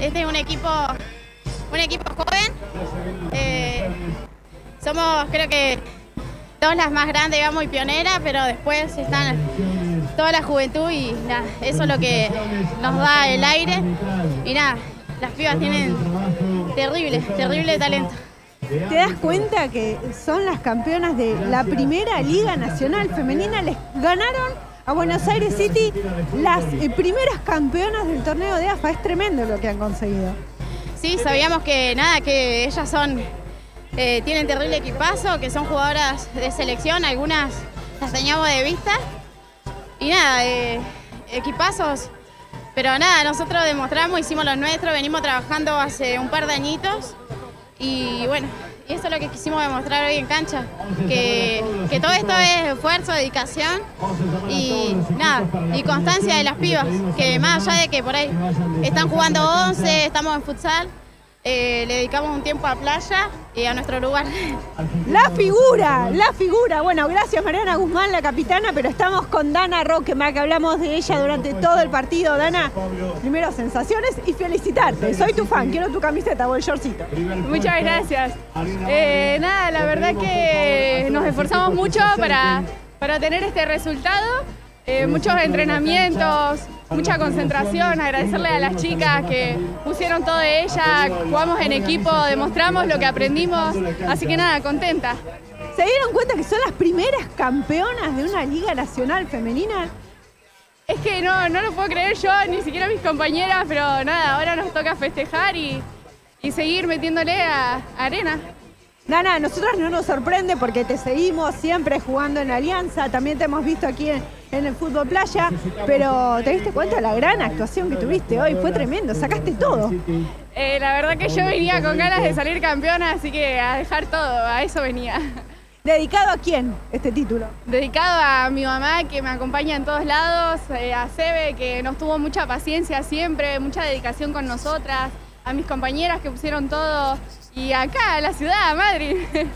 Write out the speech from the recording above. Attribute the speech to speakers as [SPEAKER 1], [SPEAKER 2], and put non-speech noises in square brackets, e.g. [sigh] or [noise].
[SPEAKER 1] Este es un equipo, un equipo joven. Eh, somos, creo que, todas las más grandes, digamos, y pioneras, pero después están toda la juventud y eso es lo que nos da el aire. Y nada, las pibas tienen terrible, terrible talento.
[SPEAKER 2] ¿Te das cuenta que son las campeonas de la primera Liga Nacional Femenina? Les ganaron a Buenos Aires City las eh, primeras campeonas del torneo de AFA. Es tremendo lo que han conseguido.
[SPEAKER 1] Sí, sabíamos que nada, que ellas son, eh, tienen terrible equipazo, que son jugadoras de selección, algunas las teníamos de vista. Y nada, eh, equipazos. Pero nada, nosotros demostramos, hicimos lo nuestro, venimos trabajando hace un par de añitos. Y bueno, eso es lo que quisimos demostrar hoy en cancha, que, que todo esto es esfuerzo, dedicación y nada, y constancia de las pibas, que más allá de que por ahí están jugando 11, estamos en futsal, eh, le dedicamos un tiempo a playa y a nuestro lugar. [laughs]
[SPEAKER 2] La figura, la figura. Bueno, gracias Mariana Guzmán, la capitana, pero estamos con Dana Roquema, que hablamos de ella durante todo el partido. Dana, primero sensaciones y felicitarte. Soy tu fan, quiero tu camiseta o el shortcito.
[SPEAKER 3] Muchas gracias. Eh, nada, la verdad que nos esforzamos mucho para, para tener este resultado. Eh, muchos entrenamientos, mucha concentración, agradecerle a las chicas que pusieron todo de ella, jugamos en equipo, demostramos lo que aprendimos, así que nada, contenta.
[SPEAKER 2] ¿Se dieron cuenta que son las primeras campeonas de una liga nacional femenina?
[SPEAKER 3] Es que no, no lo puedo creer yo, ni siquiera mis compañeras, pero nada, ahora nos toca festejar y, y seguir metiéndole a, a arena.
[SPEAKER 2] Nana, a nosotros no nos sorprende porque te seguimos siempre jugando en Alianza, también te hemos visto aquí en, en el fútbol playa, pero te diste cuenta de la gran actuación que tuviste hoy, fue tremendo, sacaste todo.
[SPEAKER 3] Eh, la verdad que yo venía con ganas de salir campeona, así que a dejar todo, a eso venía.
[SPEAKER 2] ¿Dedicado a quién este título?
[SPEAKER 3] Dedicado a mi mamá que me acompaña en todos lados, eh, a Sebe que nos tuvo mucha paciencia siempre, mucha dedicación con nosotras, a mis compañeras que pusieron todo y acá, la ciudad, Madrid. [laughs]